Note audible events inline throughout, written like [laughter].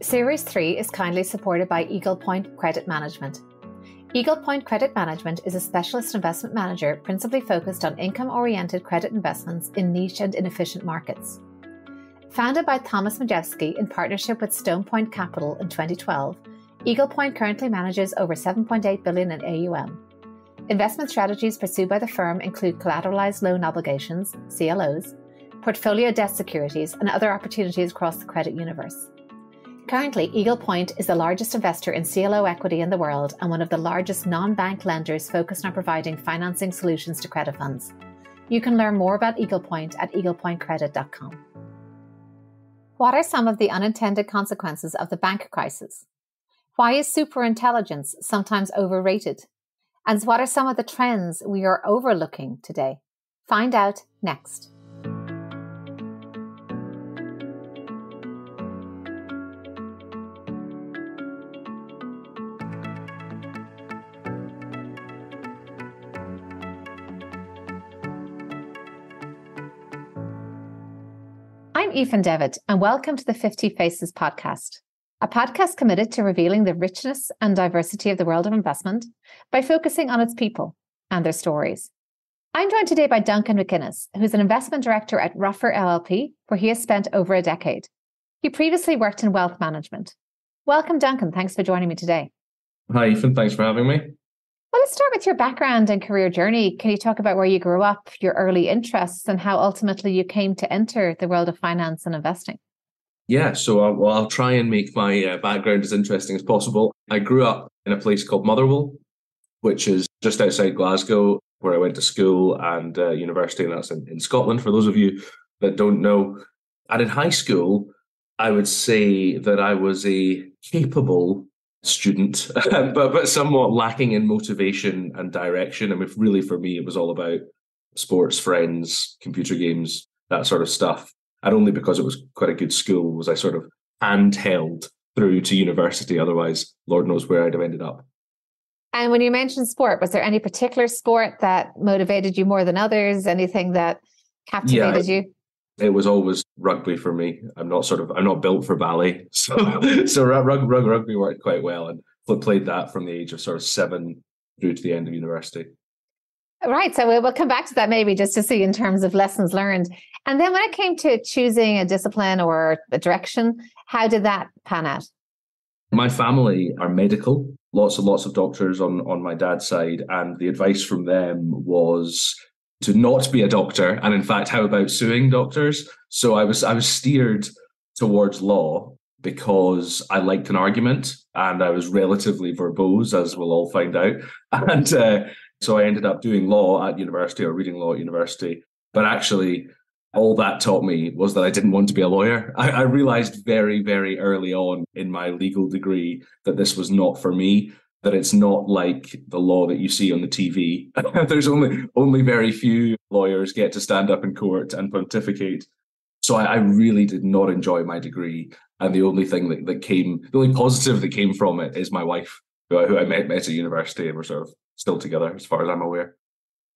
Series 3 is kindly supported by Eagle Point Credit Management. Eagle Point Credit Management is a specialist investment manager principally focused on income oriented credit investments in niche and inefficient markets. Founded by Thomas Majewski in partnership with Stone Point Capital in 2012, Eagle Point currently manages over 7.8 billion in AUM. Investment strategies pursued by the firm include collateralized loan obligations, CLOs, portfolio debt securities, and other opportunities across the credit universe. Currently, Eagle Point is the largest investor in CLO equity in the world and one of the largest non bank lenders focused on providing financing solutions to credit funds. You can learn more about Eagle Point at eaglepointcredit.com. What are some of the unintended consequences of the bank crisis? Why is superintelligence sometimes overrated? And what are some of the trends we are overlooking today? Find out next. I'm Aoifinn Devitt, and welcome to the 50 Faces podcast, a podcast committed to revealing the richness and diversity of the world of investment by focusing on its people and their stories. I'm joined today by Duncan MacInnes, who's an investment director at Ruffer LLP, where he has spent over a decade. He previously worked in wealth management. Welcome, Duncan. Thanks for joining me today. Hi, Aoifinn. Thanks for having me. Well, let's start with your background and career journey. Can you talk about where you grew up, your early interests, and how ultimately you came to enter the world of finance and investing? Yeah, so I'll, well, I'll try and make my uh, background as interesting as possible. I grew up in a place called Motherwell, which is just outside Glasgow, where I went to school and uh, university, and that's in, in Scotland, for those of you that don't know. And in high school, I would say that I was a capable student, [laughs] but but somewhat lacking in motivation and direction. I mean, really for me, it was all about sports, friends, computer games, that sort of stuff. And only because it was quite a good school was I sort of handheld through to university. Otherwise, Lord knows where I'd have ended up. And when you mentioned sport, was there any particular sport that motivated you more than others? Anything that captivated yeah, you? It was always rugby for me. I'm not sort of I'm not built for ballet, [laughs] so so rugby, rugby worked quite well, and played that from the age of sort of seven through to the end of university. Right. So we'll, we'll come back to that maybe just to see in terms of lessons learned. And then when it came to choosing a discipline or a direction, how did that pan out? My family are medical, lots and lots of doctors on, on my dad's side. And the advice from them was to not be a doctor and in fact how about suing doctors? So i was i was steered towards law because i liked an argument and i was relatively verbose as we'll all find out. [laughs] And uh, so i ended up doing law at university or reading law at university. But actually all that taught me was that I didn't want to be a lawyer. [laughs] I, I, realized very, very early on in my legal degree that this was not for me that it's not like the law that you see on the TV. [laughs] There's only only very few lawyers get to stand up in court and pontificate. So I, I, really did not enjoy my degree. And the only thing that, that came, the only positive that came from it is my wife, who, who I met, met at university and we're sort of still together as far as I'm aware.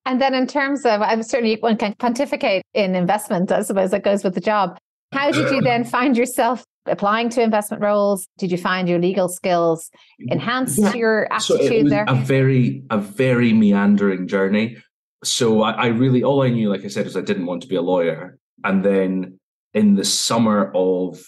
And then in terms of, I'm certainly one can pontificate in investment, I suppose that goes with the job. How did you then find yourself applying to investment roles? Did you find your legal skills enhanced yeah. your aptitude so it was there? A very, a very meandering journey. So I, I really, all I knew, like I said, is I didn't want to be a lawyer. And then in the summer of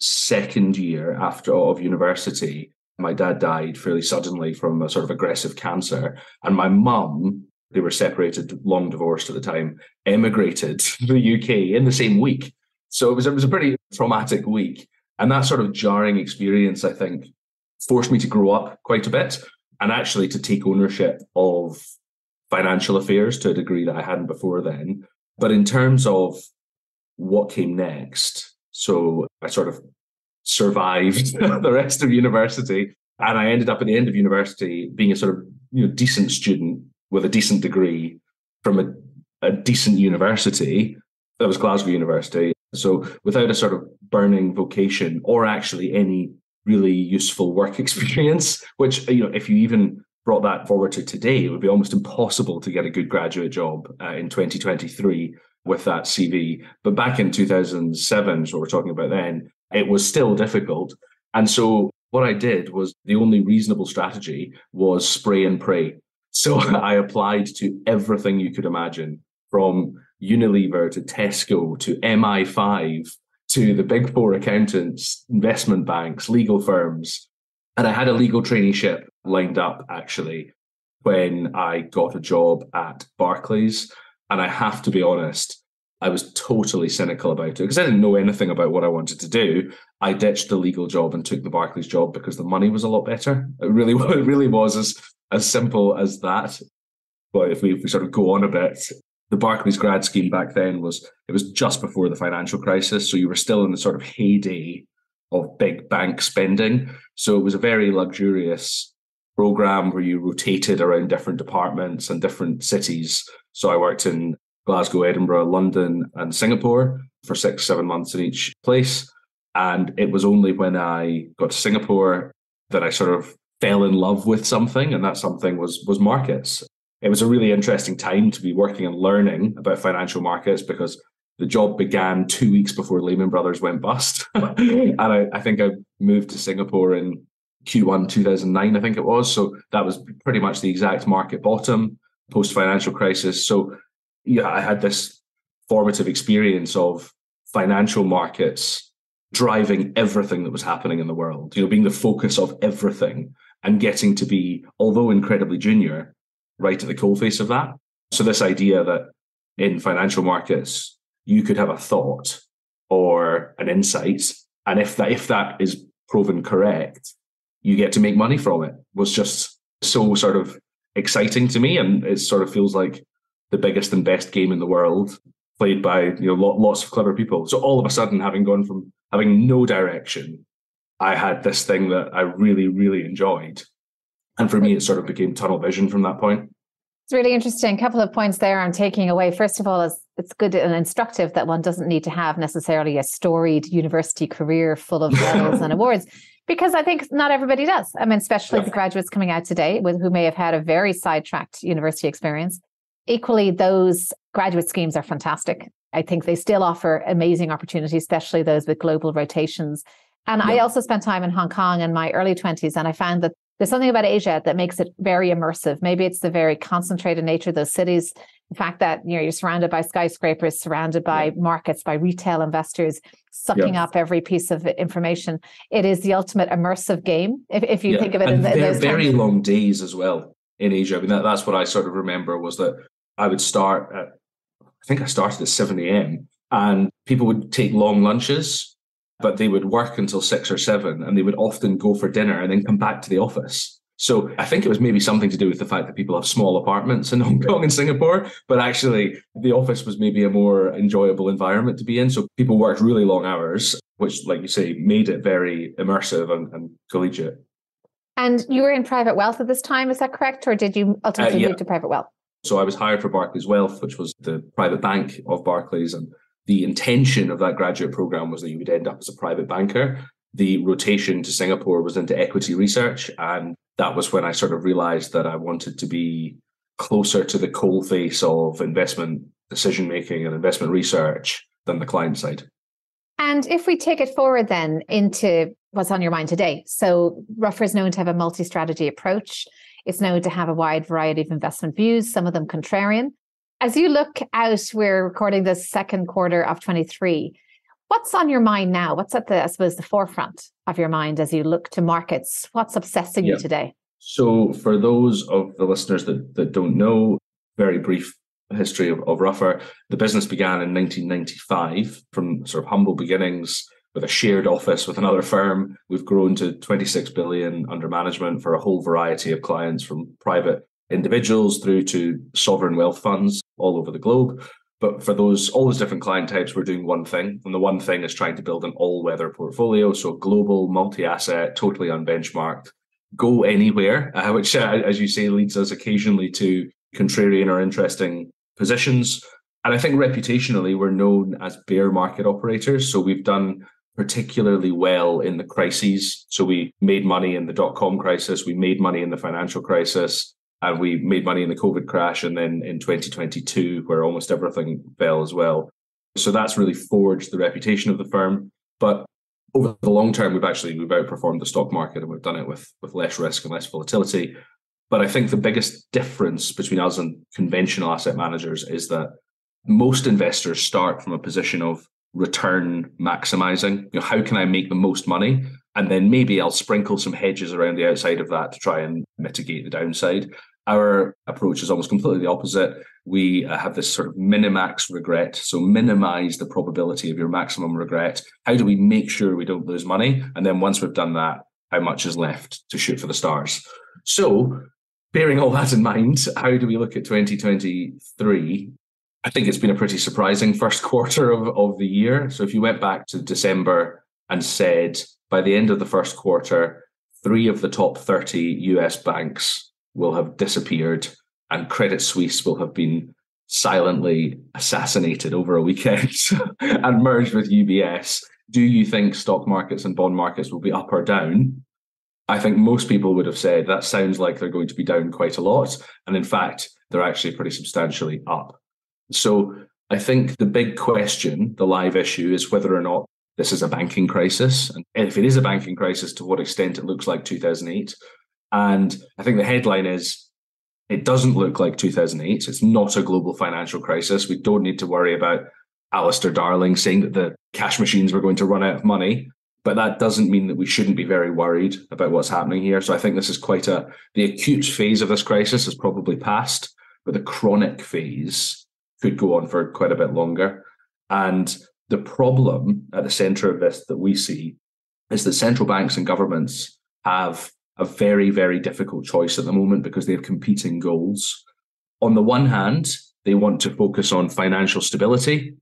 second year after of university, my dad died fairly suddenly from a sort of aggressive cancer. And my mum, they were separated, long divorced at the time, emigrated [laughs] to the UK in the same week. So it was it was a pretty traumatic week. And that sort of jarring experience, I think, forced me to grow up quite a bit and actually to take ownership of financial affairs to a degree that I hadn't before then. But in terms of what came next, so I sort of survived [laughs] the rest of university. And I ended up at the end of university being a sort of you know decent student with a decent degree from a, a decent university. That was Glasgow University. So without a sort of burning vocation or actually any really useful work [laughs] experience, which, you know, if you even brought that forward to today, it would be almost impossible to get a good graduate job uh, in 2023 with that CV. But back in 2007, so we're talking about then, it was still difficult. And so what I did was the only reasonable strategy was spray and pray. So [laughs] I applied to everything you could imagine from Unilever to Tesco to MI5 to the big four accountants, investment banks, legal firms. And I had a legal traineeship lined up actually when I got a job at Barclays. And I have to be honest, I was totally cynical about it because I didn't know anything about what I wanted to do. I ditched the legal job and took the Barclays job because the money was a lot better. It really, [laughs] it really was as as simple as that. But if we, if we sort of go on a bit, the Barclays grad scheme back then was it was just before the financial crisis, so you were still in the sort of heyday of big bank spending. So it was a very luxurious program where you rotated around different departments and different cities. So I worked in Glasgow, Edinburgh, London, and Singapore for six, seven months in each place. And it was only when I got to Singapore that I sort of fell in love with something, and that something was was markets. It was a really interesting time to be working and learning about financial markets because the job began two weeks before Lehman Brothers went bust. [laughs] and I, I, think I moved to Singapore in Q1 2009, I think it was. So that was pretty much the exact market bottom post financial crisis. So yeah, I had this formative experience of financial markets driving everything that was happening in the world, you know, being the focus of everything and getting to be, although incredibly junior, right at the coalface of that. So this idea that in financial markets, you could have a thought or an insight. And if that if that is proven correct, you get to make money from it was just so sort of exciting to me. And it sort of feels like the biggest and best game in the world, played by you know lots of clever people. So all of a sudden, having gone from having no direction, I had this thing that I really, really enjoyed. And for me, it sort of became tunnel vision from that point. It's really interesting. A couple of points there I'm taking away. First of all, is it's good and instructive that one doesn't need to have necessarily a storied university career full of medals and [laughs] awards because I think not everybody does. I mean, especially yeah. the graduates coming out today with who may have had a very sidetracked university experience. Equally, those graduate schemes are fantastic. I think they still offer amazing opportunities, especially those with global rotations. And yeah. I also spent time in Hong Kong in my early 20s, and I found that there's something about Asia that makes it very immersive. Maybe it's the very concentrated nature of those cities, the fact that you know you're surrounded by skyscrapers, surrounded by yeah. markets, by retail investors, sucking yeah. up every piece of information. It is the ultimate immersive game, if, if you think of it. And in, very long days as well in Asia. I mean, that, that's what I sort of remember was that I would start at, I think I started at 7 a.m. and people would take long lunches, but they would work until six or seven and they would often go for dinner and then come back to the office. So I think it was maybe something to do with the fact that people have small apartments in [laughs] Hong Kong and Singapore, but actually the office was maybe a more enjoyable environment to be in. So people worked really long hours, which, like you say, made it very immersive and, and collegiate. And you were in private wealth at this time, is that correct? Or did you ultimately uh, yeah. move to private wealth? So I was hired for Barclays Wealth, which was the private bank of Barclays. And the intention of that graduate program was that you would end up as a private banker. The rotation to Singapore was into equity research. And that was when I sort of realized that I wanted to be closer to the coal face of investment decision making and investment research than the client side. And if we take it forward then into what's on your mind today. So Ruffer is known to have a multi-strategy approach. It's known to have a wide variety of investment views, some of them contrarian. As you look out, we're recording the second quarter of 23. What's on your mind now? What's at the, I suppose, the forefront of your mind as you look to markets? What's obsessing yeah. you today? So, for those of the listeners that, that don't know, very brief history of, of Ruffer, the business began in 1995 from sort of humble beginnings with a shared office with another firm. We've grown to 26 billion under management for a whole variety of clients from private individuals through to sovereign wealth funds all over the globe. But for those all those different client types, we're doing one thing, and the one thing is trying to build an all-weather portfolio, so global, multi-asset, totally unbenchmarked, go anywhere, uh, which, uh, as you say, leads us occasionally to contrarian or interesting positions. And I think reputationally, we're known as bear market operators. So we've done particularly well in the crises. So we made money in the dot com crisis, we made money in the financial crisis, and we made money in the COVID crash. And then in 2022, where almost everything fell as well. So that's really forged the reputation of the firm. But over the long term, we've actually we've outperformed the stock market and we've done it with with less risk and less volatility. But I think the biggest difference between us and conventional asset managers is that most investors start from a position of return maximizing. You know, how can I make the most money? And then maybe I'll sprinkle some hedges around the outside of that to try and mitigate the downside. Our approach is almost completely the opposite. We uh, have this sort of minimax regret. So minimize the probability of your maximum regret. How do we make sure we don't lose money? And then once we've done that, how much is left to shoot for the stars? So bearing all that in mind, how do we look at 2023? I think it's been a pretty surprising first [laughs] quarter of, of the year. So if you went back to December and said by the end of the first quarter, three of the top 30 US banks will have disappeared and Credit Suisse will have been silently assassinated over a weekend [laughs] and merged with UBS. Do you think stock markets and bond markets will be up or down? I think most people would have said that sounds like they're going to be down quite a lot. And in fact, they're actually pretty substantially up. So I think the big question, the live issue, is whether or not this is a banking crisis. And if it is a banking crisis, to what extent it looks like 2008, and I think the headline is it doesn't look like 2008. It's not a global financial crisis. We don't need to worry about Alistair Darling saying that the cash machines were going to run out of money. But that doesn't mean that we shouldn't be very worried about what's happening here. So I think this is quite a the acute phase of this crisis has probably passed, but the chronic phase could go on for quite a bit longer. And the problem at the center of this that we see is that central banks and governments have a very, very difficult choice at the moment because they have competing goals. On the one hand, they want to focus on financial stability,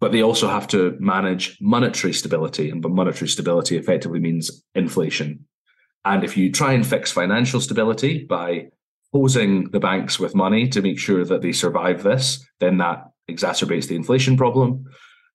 but they also have to manage monetary stability. And monetary stability effectively means inflation. And if you try and fix financial stability by posing the banks with money to make sure that they survive this, then that exacerbates the inflation problem.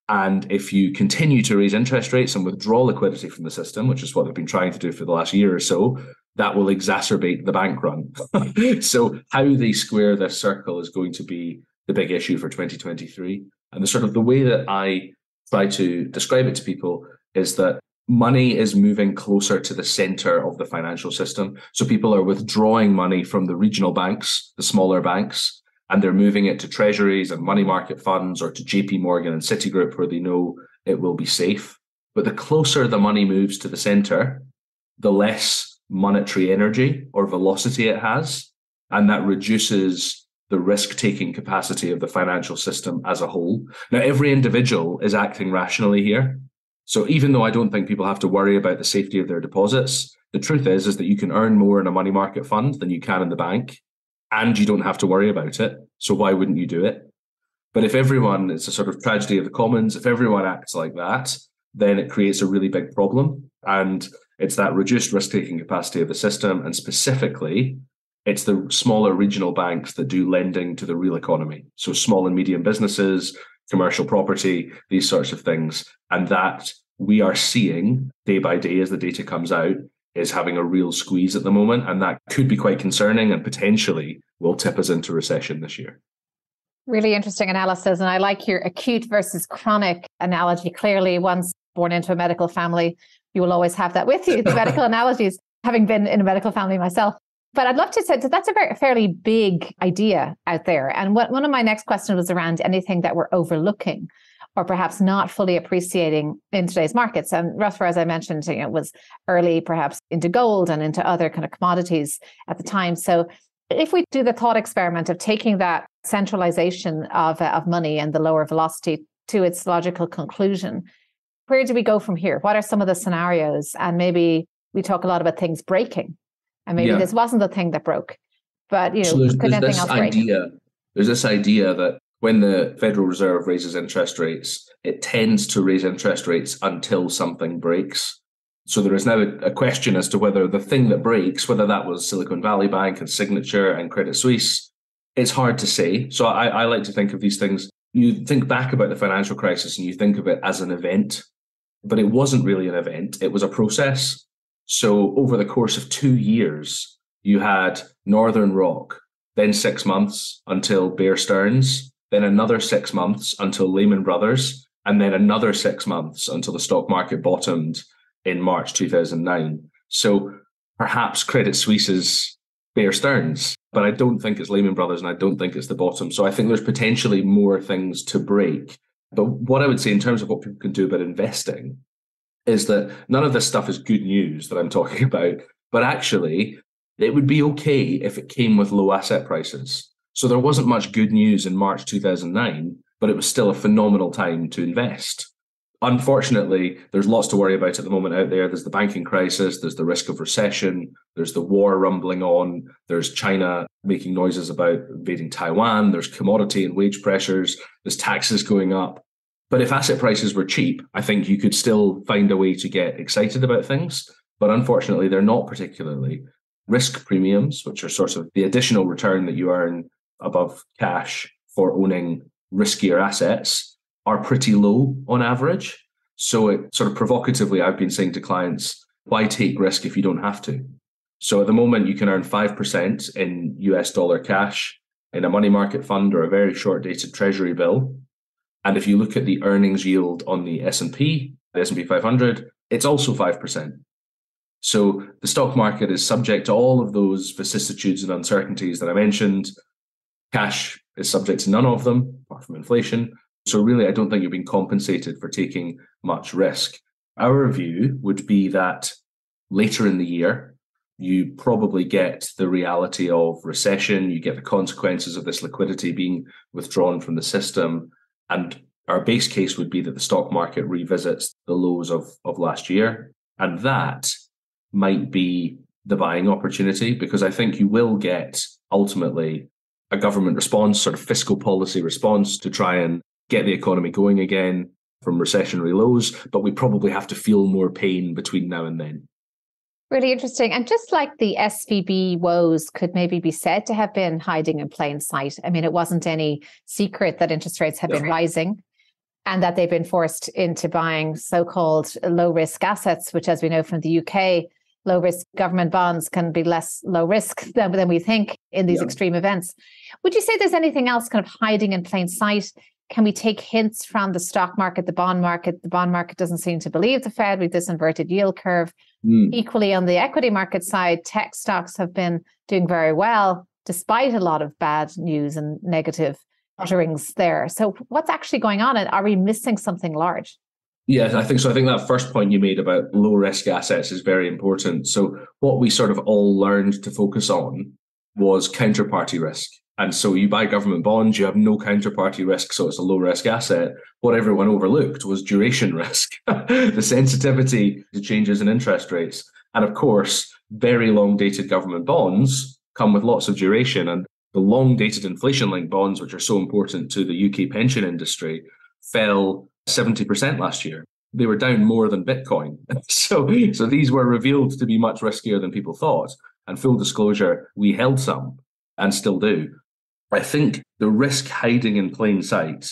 And if you continue to raise interest rates and withdraw liquidity from the system, which is what they've been trying to do for the last year or so, that will exacerbate the bank run. [laughs] so how they square this circle is going to be the big issue for 2023. And the sort of the way that I try to describe it to people is that money is moving closer to the center of the financial system. So people are withdrawing money from the regional banks, the smaller banks, and they're moving it to treasuries and money market funds or to JP Morgan and Citigroup where they know it will be safe. But the closer the money moves to the center, the less monetary energy or velocity it has. And that reduces the risk taking capacity of the financial system as a whole. Now, every individual is acting rationally here. So even though I don't think people have to worry about the safety of their deposits, the truth is, is that you can earn more in a money market fund than you can in the bank and you don't have to worry about it. So why wouldn't you do it? But if everyone, it's a sort of tragedy of the commons, if everyone acts like that, then it creates a really big problem. And it's that reduced risk taking capacity of the system. And specifically, it's the smaller regional banks that do lending to the real economy. So small and medium businesses, commercial property, these sorts of things. And that we are seeing day by day as the data comes out is having a real squeeze at the moment. And that could be quite concerning and potentially will tip us into recession this year. Really interesting analysis. And I like your acute versus chronic analogy. Clearly, once born into a medical family, you will always have that with you, the medical [laughs] analogies, having been in a medical family myself. But I'd love to say that that's a very fairly big idea out there. And what, one of my next questions was around anything that we're overlooking or perhaps not fully appreciating in today's markets. And Ruffer, as I mentioned, you know, was early perhaps into gold and into other kind of commodities at the time. So if we do the thought experiment of taking that centralization of, uh, of money and the lower velocity to its logical conclusion, where do we go from here? What are some of the scenarios? And maybe we talk a lot about things breaking. And maybe yeah. this wasn't the thing that broke. But you know, so there's, could there's anything else break? Idea, there's this idea that when the Federal Reserve raises interest rates, it tends to raise interest rates until something breaks. So there is now a, question as to whether the thing that breaks, whether that was Silicon Valley Bank and Signature and Credit Suisse, it's hard to say. So I, I like to think of these things. You think back about the financial crisis and you think of it as an event, but it wasn't really an event. It was a process. So over the course of two years, you had Northern Rock, then six months until Bear Stearns, then another six months until Lehman Brothers, and then another six months until the stock market bottomed in March 2009. So perhaps Credit Suisse's Bear Stearns, but I don't think it's Lehman Brothers and I don't think it's the bottom. So I think there's potentially more things to break. But what I would say in terms of what people can do about investing is that none of this stuff is good news that I'm [laughs] talking about, but actually, it would be okay if it came with low asset prices. So there wasn't much good news in March 2009, but it was still a phenomenal time to invest. Unfortunately, there's lots to worry about at the moment out there. There's the banking crisis, there's the risk of recession, there's the war rumbling on, there's China making noises about invading Taiwan, there's commodity and wage pressures, there's taxes going up. But if asset prices were cheap, I think you could still find a way to get excited about things. But unfortunately, they're not particularly. Risk premiums, which are sort of the additional return that you earn above cash for owning riskier assets, are pretty low on average. So it sort of provocatively, I've been saying to clients, why take risk if you don't have to? So at the moment, you can earn 5% in US dollar cash in a money market fund or a very short dated treasury bill. And if you look at the earnings yield on the S&P, the S&P 500, it's also 5%. So the stock market is subject to all of those vicissitudes and uncertainties that I mentioned. Cash is subject to none of them, apart from inflation. So really, I don't think you're being compensated for taking much risk. Our view would be that later in the year, you probably get the reality of recession, you get the consequences of this liquidity being withdrawn from the system, and our base case would be that the stock market revisits the lows of, of last year. And that might be the buying opportunity because I think you will get ultimately a government response, sort of fiscal policy response to try and get the economy going again from recessionary lows. But we probably have to feel more pain between now and then. Really interesting. And just like the SVB woes could maybe be said to have been hiding in plain sight. I mean, it wasn't any secret that interest rates have been rising and that they've been forced into buying so called low risk assets, which, as we know from the UK, low risk government bonds can be less low risk [laughs] than, than we think in these yeah. extreme events. Would you say there's anything else kind of hiding in plain sight can we take hints from the stock market, the bond market? The bond market doesn't seem to believe the Fed with this inverted yield curve. Mm. Equally, on the equity market side, tech stocks have been doing very well despite a lot of bad news and negative utterings there. So, what's actually going on? And are we missing something large? Yes, I think so. I think that first point you made about low risk assets is very important. So, what we sort of all learned to focus on was counterparty risk. And so you buy government bonds, you have no counterparty risk, so it's a low risk asset. What everyone overlooked was duration [laughs] risk, the sensitivity to changes in interest rates. And of course, very long dated government bonds come with lots of duration. And the long dated inflation linked bonds, which are so important to the UK pension industry, fell 70% last year. They were down more than Bitcoin. [laughs] so, so these were revealed to be much riskier than people thought. And full disclosure, we held some and still do. I think the risk hiding in plain sight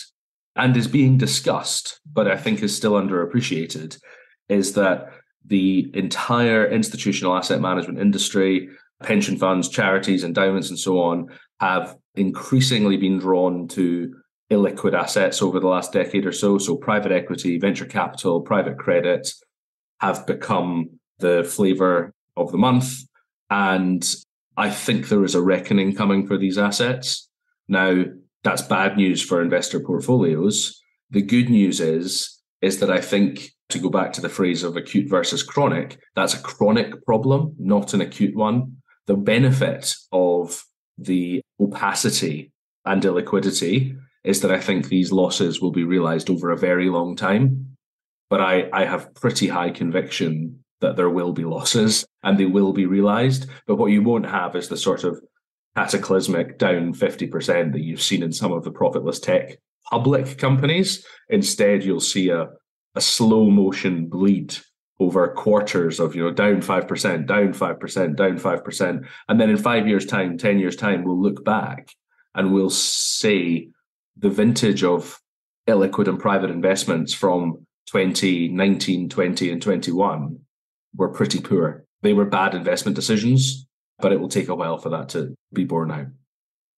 and is being discussed, but I think is still underappreciated, is that the entire institutional asset management industry, pension funds, charities, endowments, and so on, have increasingly been drawn to illiquid assets over the last decade or so. So, private equity, venture capital, private credit have become the flavor of the month. And I think there is a reckoning coming for these assets. Now, that's bad news for investor portfolios. The good news is, is that I think to go back to the phrase of acute versus chronic, that's a chronic problem, not an acute one. The benefit of the opacity and illiquidity is that I think these losses will be realized over a very long time. But I, I have pretty high conviction that there will be losses and they will be realized. But what you won't have is the sort of cataclysmic down 50% that you've seen in some of the profitless tech public companies. Instead, you'll see a, a slow motion bleed over quarters of, you know, down 5%, down 5%, down 5%. And then in five years' time, 10 years' time, we'll look back and we'll say the vintage of illiquid and private investments from 2019, 20, and 21 were pretty poor. They were bad investment decisions but it will take a while for that to be borne out.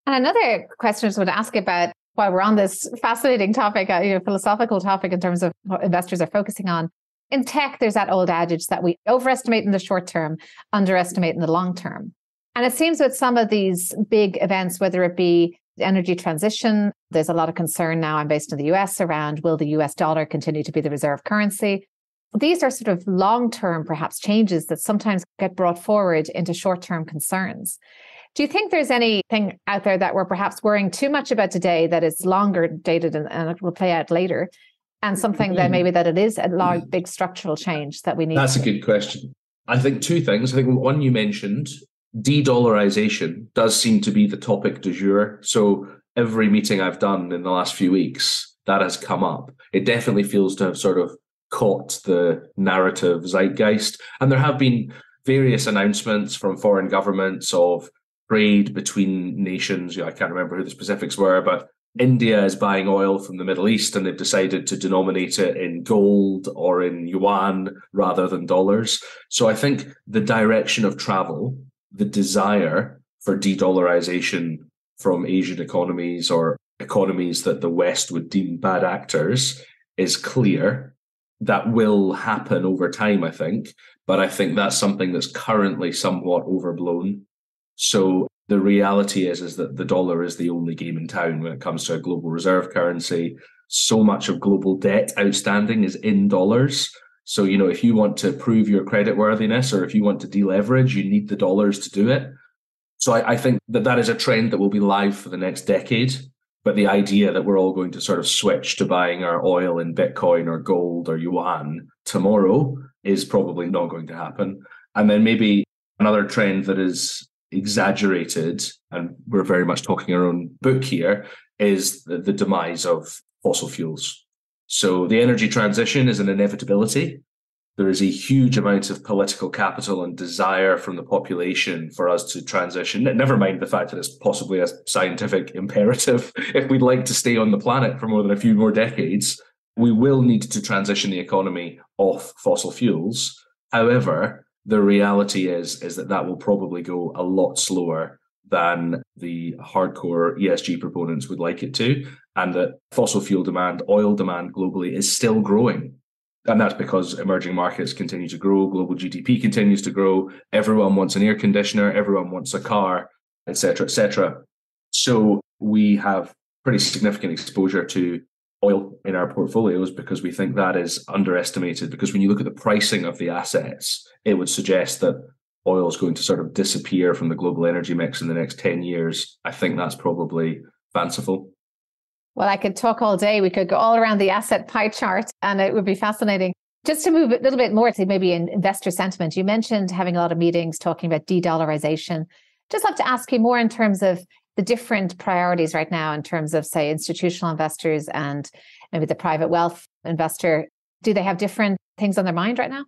And another question I just want to ask about while we're on this fascinating topic, uh, you know, philosophical topic in terms of what investors are focusing on. in tech, there's that old adage that we overestimate in the short term, underestimate in the long term. And it seems with some of these big events, whether it be energy transition, there's a lot of concern now. I'm based in the US around will the US dollar continue to be the reserve currency? These are sort of long term, perhaps, changes that sometimes get brought forward into short term concerns. Do you think there's anything out there that we're perhaps worrying too much about today that is longer dated and, and it will play out later? And something that mm-hmm. maybe that it is a large, big structural change that we need. That's a good question. I think two things. I think one you mentioned, de-dollarization does seem to be the topic du jour. So every meeting I've done in the last few weeks, that has come up. It definitely feels to have sort of caught the narrative zeitgeist. And there have been various announcements from foreign governments of trade between nations. You know, I can't remember who the specifics were, but India is buying oil from the Middle East and they've decided to denominate it in gold or in yuan rather than dollars. So I think the direction of travel, the desire for de dollarization from Asian economies or economies that the West would deem bad actors is clear. That will happen over time, I think. But I think that's something that's currently somewhat overblown. So the reality is is that the dollar is the only game in town when it comes to a global reserve currency. So much of global debt outstanding is in dollars. So, you know, if you want to prove your credit worthiness or if you want to deleverage, you need the dollars to do it. So I, I think that that is a trend that will be live for the next decade. But the idea that we're all going to sort of switch to buying our oil in Bitcoin or gold or yuan tomorrow is probably not going to happen. And then maybe another trend that is exaggerated, and we're very much talking our own book here, is the, the demise of fossil fuels. So the energy transition is an inevitability. There is a huge amount of political capital and desire from the population for us to transition. Never mind the fact that it's possibly a scientific imperative. [laughs] If we'd like to stay on the planet for more than a few more decades, we will need to transition the economy off fossil fuels. However, the reality is is that that will probably go a lot slower than the hardcore ESG proponents would like it to, and that fossil fuel demand, oil demand globally is still growing. And that's because emerging markets continue to grow, global GDP continues to grow, everyone wants an air conditioner, everyone wants a car, etc., etc. So we have pretty significant exposure to oil in our portfolios because we think that is underestimated. Because when you look at the pricing of the assets, it would suggest that oil is going to sort of disappear from the global energy mix in the next 10 years. I think that's probably fanciful. Well, I could talk all day. We could go all around the asset pie chart and it would be fascinating. Just to move a little bit more to maybe in investor sentiment, you mentioned having a lot of meetings talking about de dollarization. Just have to ask you more in terms of the different priorities right now in terms of, say, institutional investors and maybe the private wealth investor? Do they have different things on their mind right now?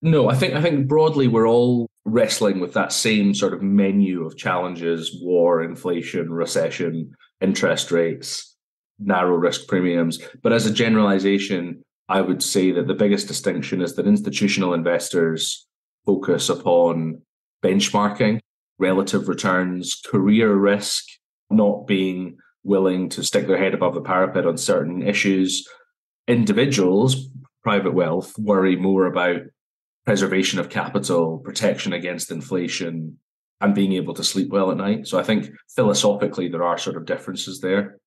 No, I think I think broadly we're all wrestling with that same sort of menu of challenges: war, inflation, recession, interest rates, narrow risk premiums. But as a generalization, I would say that the biggest distinction is that institutional investors focus upon benchmarking relative returns, career risk, not being willing to stick their head above the parapet on certain issues. Individuals, private wealth, worry more about preservation of capital, protection against inflation, and being able to sleep well at night. So I think philosophically, there are sort of differences there.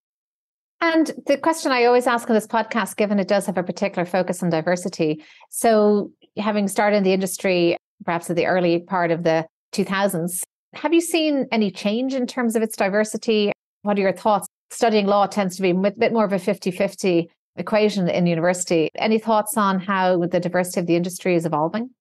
And the question I always ask on this podcast, given it does have a particular focus on diversity. So, having started in the industry, perhaps at the early part of the 2000s, have you seen any change in terms of its diversity? What are your thoughts? Studying law tends to be a bit more of a 50 50 equation in university. Any thoughts on how the diversity of the industry is evolving?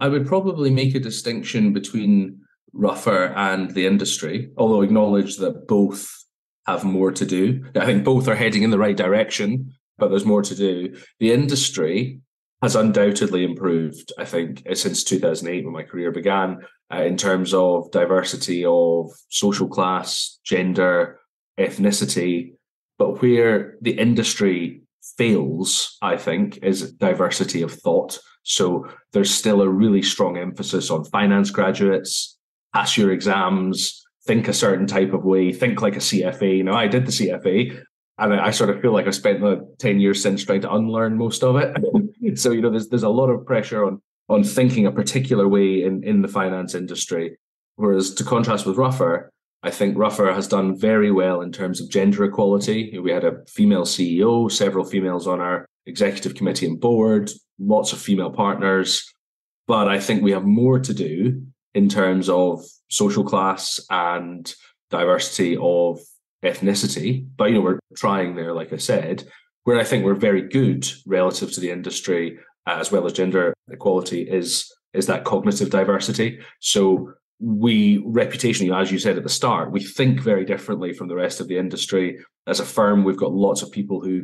I would probably make a distinction between Ruffer and the industry, although acknowledge that both have more to do. I think both are heading in the right direction, but there's more to do. The industry has undoubtedly improved, I think, since 2008 when my career began uh, in terms of diversity of social class, gender, ethnicity. But where the industry fails, I think, is diversity of thought. So there's still a really strong emphasis on finance graduates, pass your exams, think a certain type of way, think like a CFA. You know, I did the CFA and I sort of feel like I spent the 10 years since trying to unlearn most of it. [laughs] so you know, there's there's a lot of pressure on on thinking a particular way in in the finance industry. Whereas to contrast with Ruffer, I think Ruffer has done very well in terms of gender equality. We had a female CEO, several females on our executive committee and board, lots of female partners. But I think we have more to do in terms of social class and diversity of ethnicity. But you know, we're trying there, like I said, where I think we're very good relative to the industry, as well as gender equality, is is that cognitive diversity. So we reputationally, as you said at the start, we think very differently from the rest of the industry. As a firm, we've got lots of people who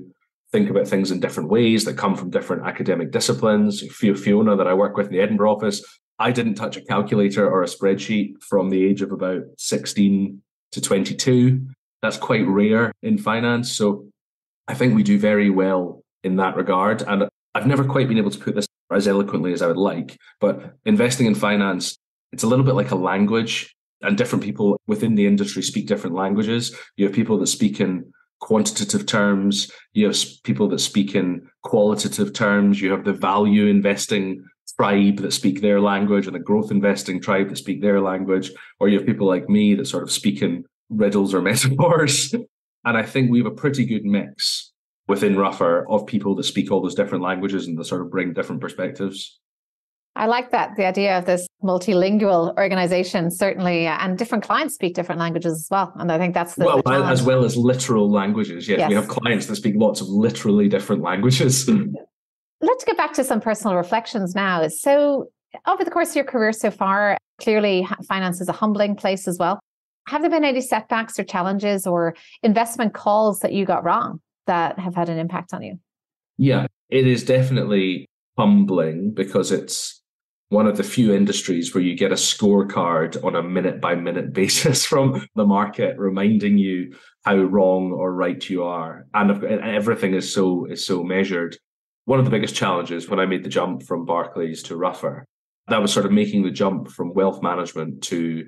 think about things in different ways that come from different academic disciplines. Fiona, that I work with in the Edinburgh office, I didn't touch a calculator or a spreadsheet from the age of about 16 to 22. That's quite rare in finance. So I think we do very well in that regard. And I've never quite been able to put this as eloquently as I would like, but investing in finance, it's a little bit like a language, and different people within the industry speak different languages. You have people that speak in quantitative terms, you have people that speak in qualitative terms, you have the value investing tribe that speak their language and a growth investing tribe that speak their language, or you have people like me that sort of speak in riddles or [laughs] metaphors. And I think we have a pretty good mix within Ruffer of people that speak all those different languages and that sort of bring different perspectives. I like that the idea of this multilingual organization certainly, uh, and different clients speak different languages as well. And I think that's the well, the as well as literal languages. Yes, yes, we have clients that speak lots of literally different languages. [laughs] Let's get back to some personal reflections now. So, over the course of your career so far, clearly finance is a humbling place as well. Have there been any setbacks or challenges or investment calls that you got wrong that have had an impact on you? Yeah, it is definitely humbling because it's one of the few industries where you get a scorecard on a minute by minute basis from the market reminding you how wrong or right you are and everything is so is so measured one of the biggest challenges when i made the jump from barclays to ruffer that was sort of making the jump from wealth management to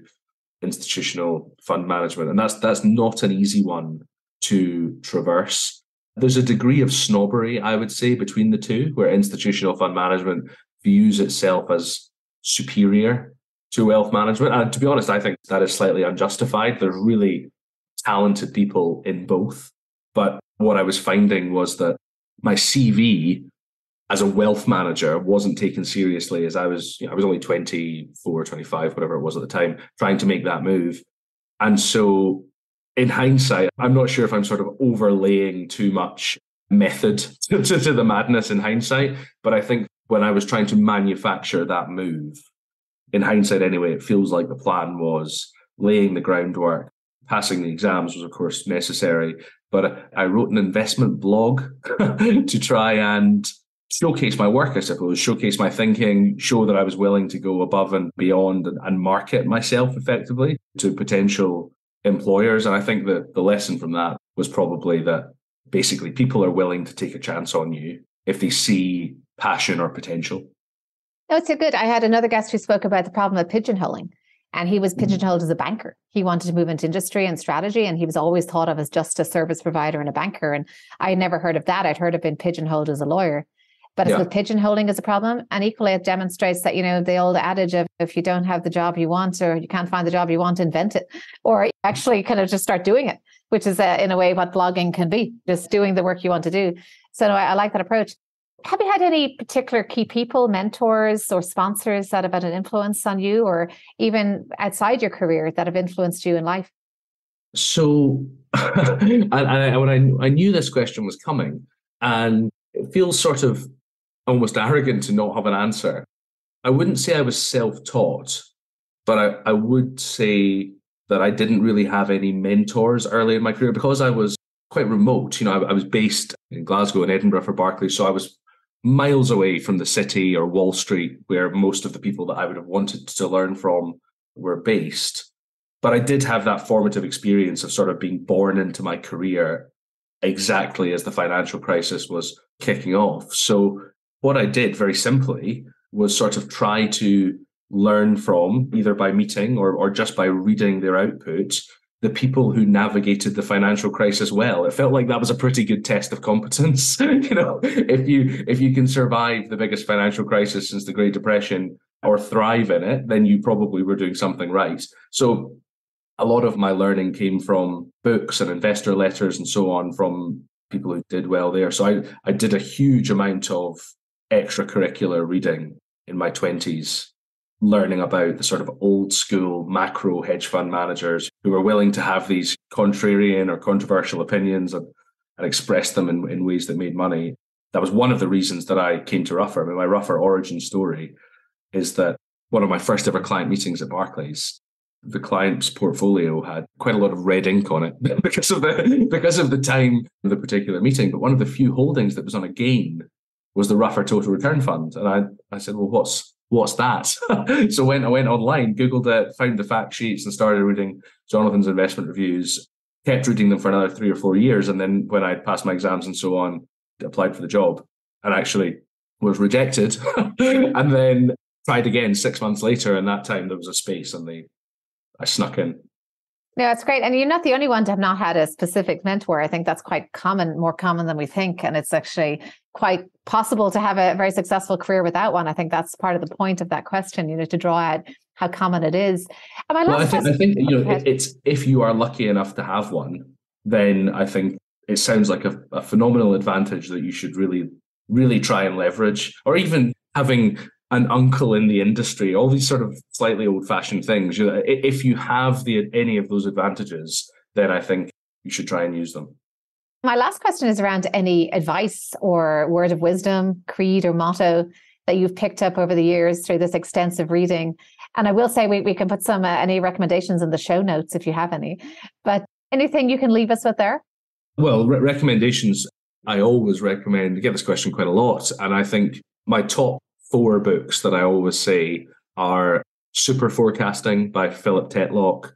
institutional fund management, and that's that's not an easy one to traverse. There's a degree of snobbery, I would say, between the two, where institutional fund management views itself as superior to wealth management. And to be honest, I think that is slightly unjustified. There's really talented people in both. But what I was finding was that my CV as a wealth manager wasn't taken seriously as I was, you know, I was only 24, 25, whatever it was at the time, trying to make that move. And so in hindsight, I'm not sure if I'm sort of overlaying too much method [laughs] to, to, to the madness in hindsight. But I think when I was trying to manufacture that move, in hindsight anyway, it feels like the plan was laying the groundwork. Passing the exams was, of course, necessary, but I wrote an investment blog [laughs] to try and showcase my work, I suppose, showcase my thinking, show that I was willing to go above and beyond and, and market myself effectively to potential employers. And I think that the lesson from that was probably that basically people are willing to take a chance on you if they see passion or potential. No, it's so good. I had another guest who spoke about the problem of pigeonholing. And he was mm-hmm. pigeonholed as a banker. He wanted to move into industry and strategy, and he was always thought of as just a service provider and a banker. And I had never heard of that. I'd heard of being pigeonholed as a lawyer. But yeah. with pigeonholing is a problem. And equally, it demonstrates that, you know, the old adage of if you don't have the job you want or you can't find the job you want, invent it or actually kind of just start doing it, which is uh, in a way what blogging can be, just doing the work you want to do. So no, I, I like that approach. Have you had any particular key people, mentors, or sponsors that have had an influence on you, or even outside your career that have influenced you in life? So, [laughs] and, I, when I, I knew this question was coming, and it feels sort of almost arrogant to not have an answer. I wouldn't say I was self taught, but I, I would say that I didn't really have any mentors early in my career because I was quite remote. You know, I, I was based in Glasgow and Edinburgh for Barclays, so I was miles away from the city or Wall Street, where most of the people that I would have wanted to learn from were based. But I did have that formative experience of sort of being born into my career exactly as the financial crisis was kicking off. So what I did very simply was sort of try to learn from either by meeting or, or just by reading their output the people who navigated the financial crisis well. It felt like that was a pretty good test of competence. [laughs] you know, if you if you can survive the biggest financial crisis since the Great Depression or thrive in it, then you probably were doing something right. So a lot of my learning came from books and investor letters and so on from people who did well there. So I, I did a huge amount of extracurricular reading in my 20s, learning about the sort of old school macro hedge fund managers who were willing to have these contrarian or controversial opinions and, and express them in, in ways that made money. That was one of the reasons that I came to Ruffer. I mean, my Ruffer origin story is that one of my first ever client meetings at Barclays, the client's portfolio had quite a lot of red ink on it [laughs] because of the because of the time of the particular meeting. But one of the few holdings that was on a gain was the Ruffer Total Return Fund, and I I said, well, what's what's that? [laughs] so when I went online, googled it, found the fact sheets, and started reading Jonathan's investment reviews. Kept reading them for another three or four years, and then when I passed my exams and so on, applied for the job, and actually was rejected, [laughs] and then tried again six months later, and that time there was a space, and they I snuck in. No, it's great. And you're not the only one to have not had a specific mentor. I think that's quite common, more common than we think. And it's actually quite possible to have a very successful career without one. I think that's part of the point of that question, you know, to draw out how common it is. And my well, I think, I think you know, it, it's if you are lucky enough to have one, then I think it sounds like a, a phenomenal advantage that you should really, really try and leverage, or even having an uncle in the industry, all these sort of slightly old fashioned things. If you have the any of those advantages, then I think you should try and use them. My last question is around any advice or word of wisdom, creed or motto that you've picked up over the years through this extensive reading. And I will say we, we can put some uh, any recommendations in the show notes if you have any. But anything you can leave us with there? Well, re- recommendations. I always recommend. I get this question quite a lot, and I think my top four books that I always say are Super Forecasting by Philip Tetlock,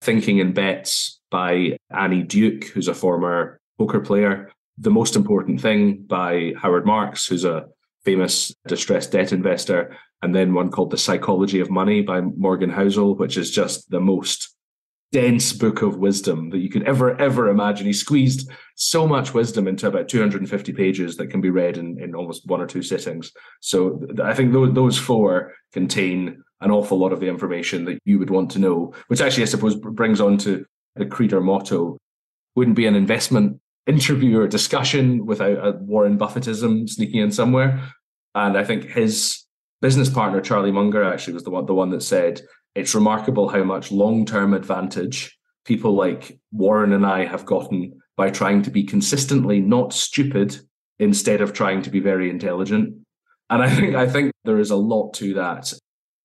Thinking in Bets by Annie Duke, who's a former poker player, The Most Important Thing by Howard Marks, who's a famous distressed debt investor, and then one called The Psychology of Money by Morgan Housel, which is just the most dense book of wisdom that you could ever ever imagine. He squeezed so much wisdom into about 250 pages that can be read in, in almost one or two sittings. So I think those, those four contain an awful lot of the information that you would want to know, which actually I suppose brings on to the creed or motto. Wouldn't be an investment interview or discussion without a Warren Buffettism sneaking in somewhere. And I think his business partner Charlie Munger actually was the one the one that said it's remarkable how much long term advantage people like Warren and I have gotten by trying to be consistently not stupid instead of trying to be very intelligent. And I think I think there is a lot to that.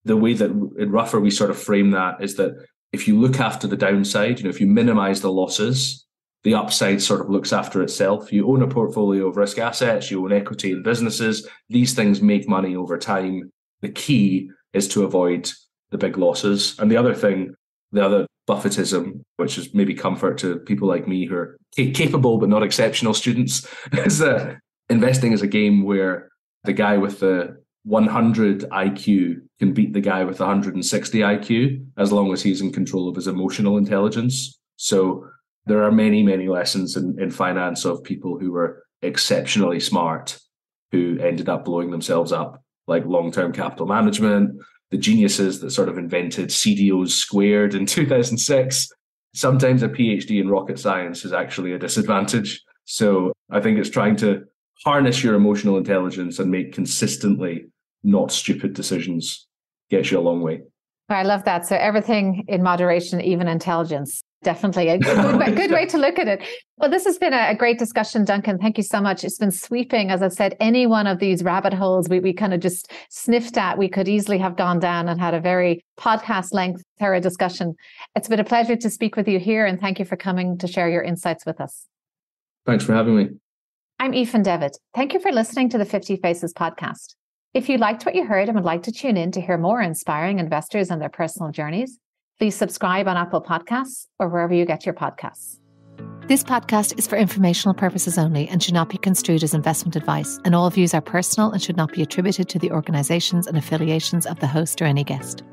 The way that in Ruffer we sort of frame that is that if you look after the downside, you know, if you minimize the losses, the upside sort of looks after itself. You own a portfolio of risk assets, you own equity in businesses. These things make money over time. The key is to avoid the big losses. And the other thing, the other Buffettism, which is maybe comfort to people like me who are capable but not exceptional students, [laughs] is that investing is a game where the guy with the 100 IQ can beat the guy with 160 IQ as long as he's in control of his emotional intelligence. So there are many, many lessons in, in finance of people who were exceptionally smart who ended up blowing themselves up, like long term capital management, the geniuses that sort of invented CDOs squared in [laughs] 2006. Sometimes a PhD in rocket science is actually a disadvantage. So I think it's trying to harness your emotional intelligence and make consistently not stupid decisions gets you a long way. I love that. So everything in moderation, even intelligence. Definitely a good, way, [laughs] good way to look at it. Well, this has been a, great discussion, Duncan. Thank you so much. It's been sweeping. As I've said, any one of these rabbit holes we, we kind of just sniffed at, we could easily have gone down and had a very podcast length, thorough discussion. It's been a pleasure to speak with you here and thank you for coming to share your insights with us. Thanks for having me. I'm Aoifinn Devitt. Thank you for listening to the 50 Faces podcast. If you liked what you heard and would like to tune in to hear more inspiring investors and their personal journeys, Please subscribe on Apple Podcasts or wherever you get your podcasts. This podcast is for informational purposes only and should not be construed as investment advice, and all views are personal and should not be attributed to the organizations and affiliations of the host or any guest.